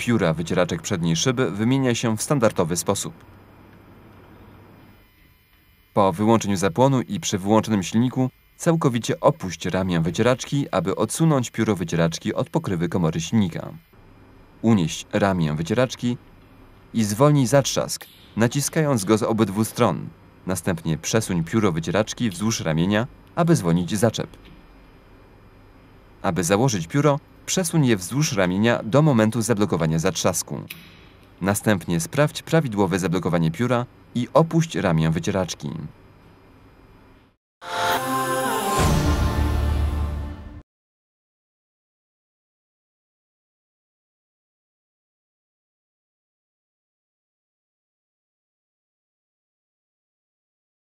pióra wycieraczek przedniej szyby wymienia się w standardowy sposób. Po wyłączeniu zapłonu i przy wyłączonym silniku całkowicie opuść ramię wycieraczki, aby odsunąć pióro wycieraczki od pokrywy komory silnika. Unieś ramię wycieraczki i zwolnij zatrzask, naciskając go z obydwu stron. Następnie przesuń pióro wycieraczki wzdłuż ramienia, aby zwolnić zaczep. Aby założyć pióro, przesuń je wzdłuż ramienia do momentu zablokowania zatrzasku. Następnie sprawdź prawidłowe zablokowanie pióra i opuść ramię wycieraczki.